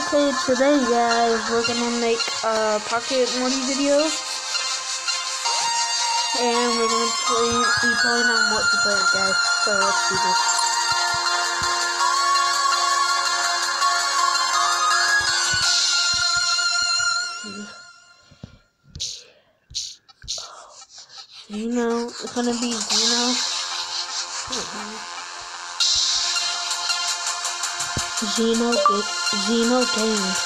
Okay, today guys, we're gonna make a Pocket Morty video. And we're gonna play, be playing on play, guys, so let's do this. Zeno, it's gonna be Zeno. Zeno, Zeno Games.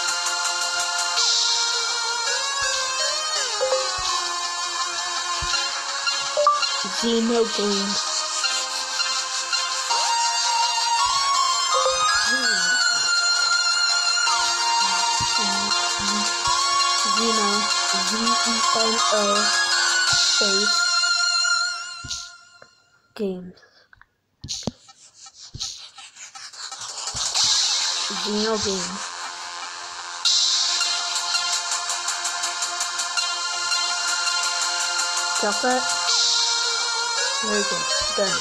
Zeno Games. Zeno, Z-E-N-O space games. Games. Got that? Very good. Done.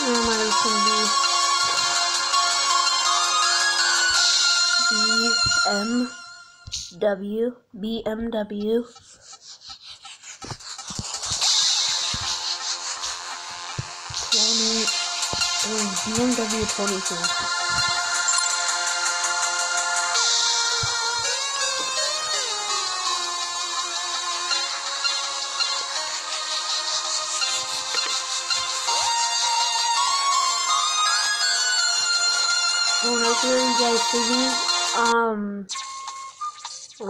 Where am I gonna? B M W BMW twenty oh, BMW twenty two. Whenever you guys see me, um,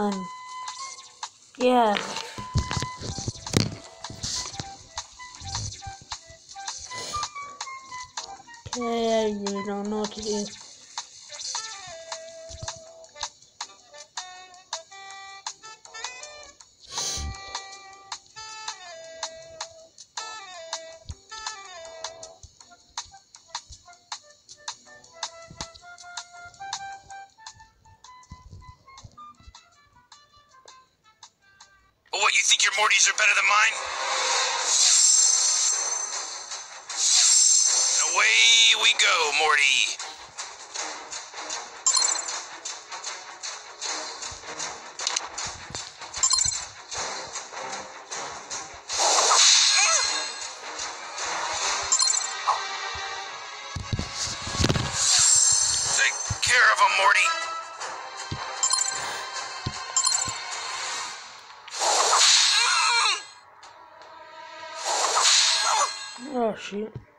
um, yeah. Okay, I really don't know what to do. You think your Mortys are better than mine? Away we go, Morty. Take care of him, Morty. Oh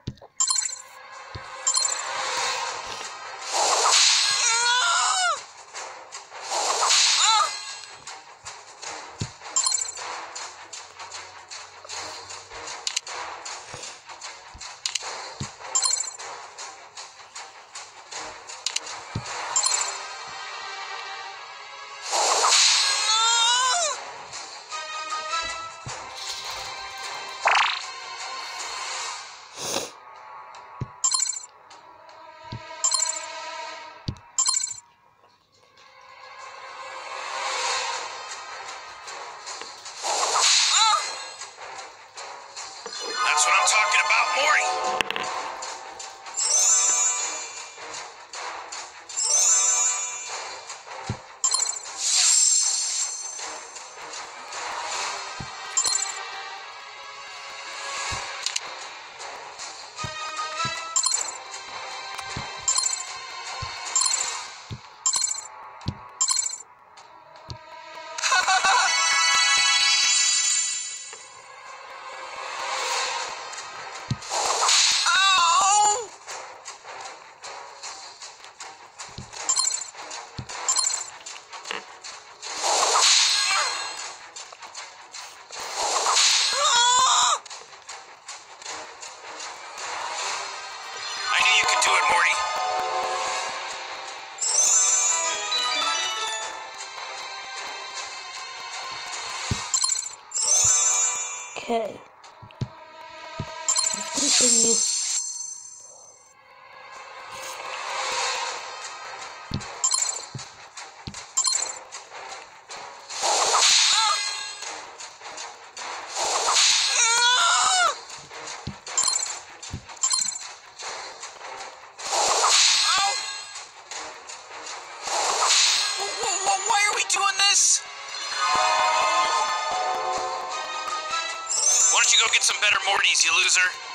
don't you go get some better Mortys, you loser?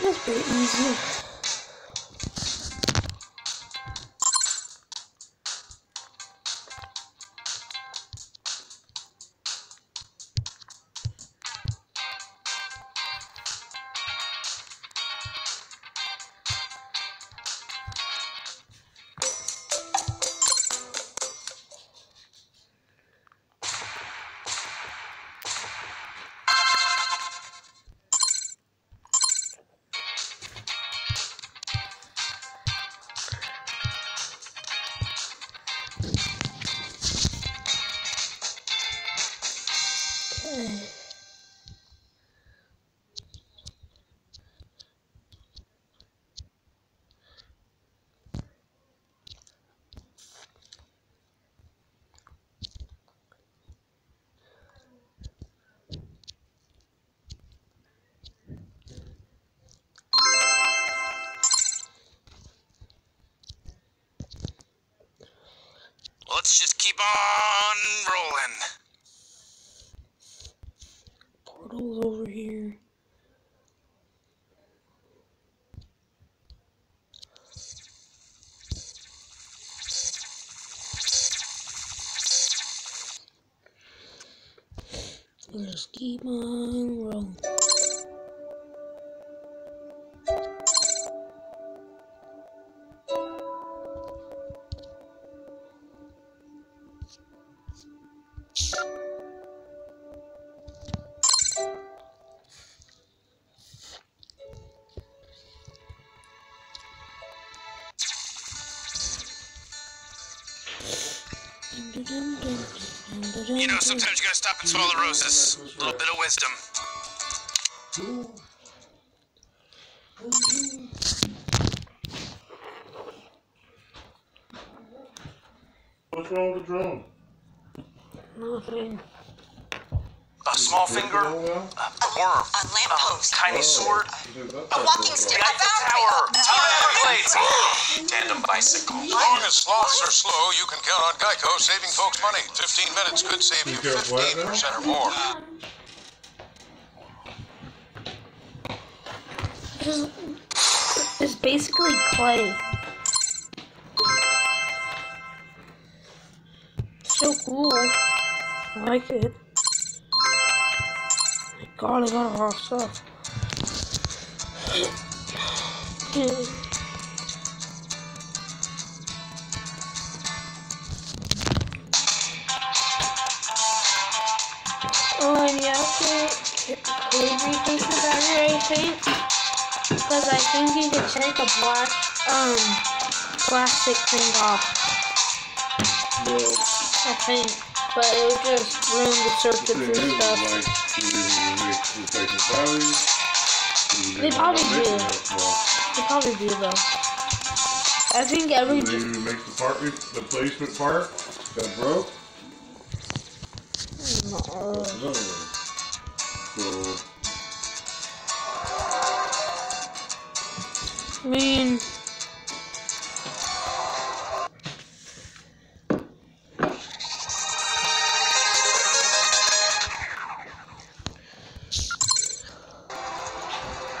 That's pretty easy. Let's just keep on rolling. Portal's over here. Let's keep on rolling. You know, sometimes you gotta stop and smell the roses. A little bit of wisdom. What's wrong with the drone? Nothing. A small finger, a worm, uh, A lamppost. tiny oh. sword, A walking stick. A tower, Boundary. Everglades, tandem bicycle. As long as sloths are slow, you can count on Geico saving folks money. 15 minutes could save you You care what now? 15% or more. Just, it's basically clay. So cool. I like it. My God, I got a lot of stuff. And you have to code replaces every I think. Because I think you can take a black, um, plastic thing off. Well, I think. But it would just ruin the circuits and stuff. like, either you make replacement batteries, either They probably do. it, They probably do though. I think every. either you make the part, the placement part that broke, No. So, I mean.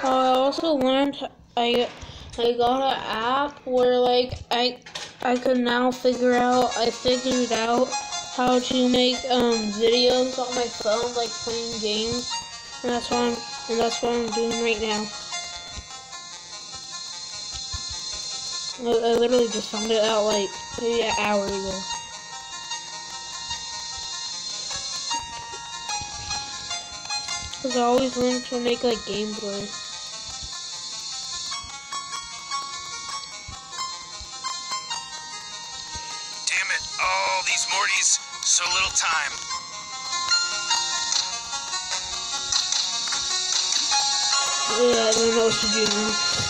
Oh, I also learned I I got an app where like I I could now figure out I figured out how to make um videos on my phone like playing games and that's what I'm and that's what I'm doing right now. I, I literally just found it out like maybe an hour ago. Cause I always wanted to make like gameplay. Oh, these Mortys, so little time. Yeah, I don't know what to do now.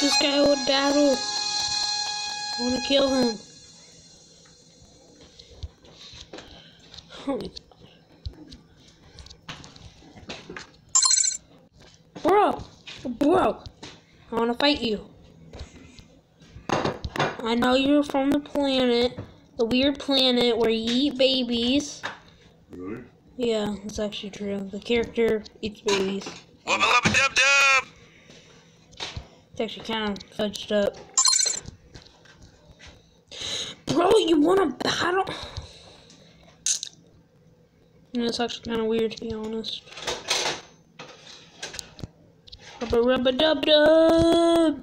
This, this guy would battle. I want to kill him. Oh my Bro! Bro! I wanna fight you. I know you're from the planet, the weird planet where you eat babies. Really? Yeah, it's actually true. The character eats babies. Wubba lubba dub dub. It's actually kind of fudged up. Bro, you wanna battle? Yeah, it's actually kind of weird to be honest. Rubba rubba dub dub.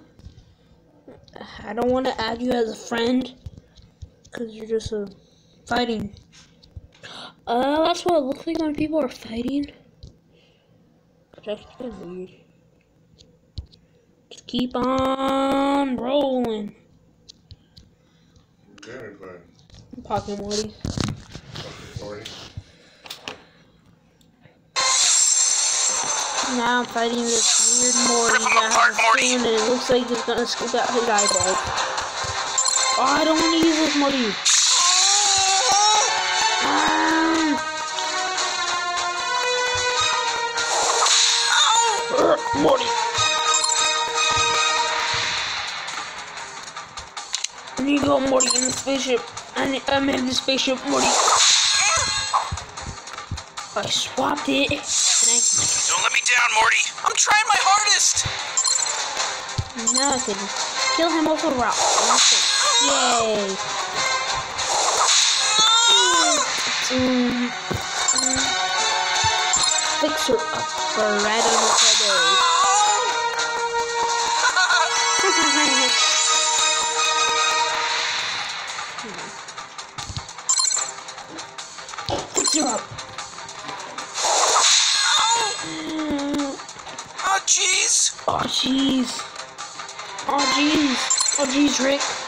I don't want to add you as a friend because you're just uh, fighting. Uh, that's what it looks like when people are fighting. Actually kind of weird. Just keep on rolling. Banner Clan. Pocket Morty. Fucking party. Now I'm fighting this weird Morty that apart, has a Morty. spoon and it looks like it's gonna scoop out his eyeball. Oh, I don't want to use this Morty. Need to go, Morty, in the spaceship. I need, I'm in the spaceship, Morty. I swapped it, Don't let me down, Morty. I'm trying my hardest. Now I can kill him with a rock. Yay! Mm, mm. Fix her up right on the Oh, jeez. Oh jeez. Oh jeez, Rick.